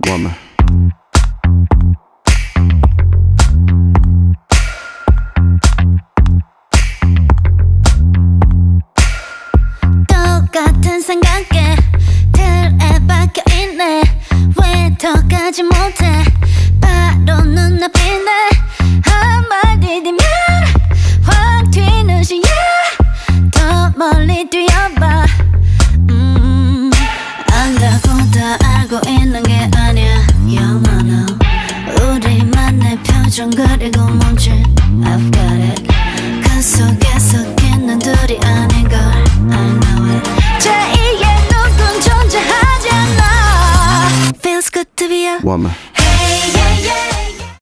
woman. 똑같은 생각에 틀에 박혀 있네. 왜 더 가지 못해? 바로 눈앞이네. 한마디 뒤면 확 튀는 시야. 더 멀리 뛰어봐 어정거리고 멈춘 I've got it. 간 속에 섞인 둘이 아닌 걸 I know it. 제2의 누군 존재하지 않아. Feels good to be a woman.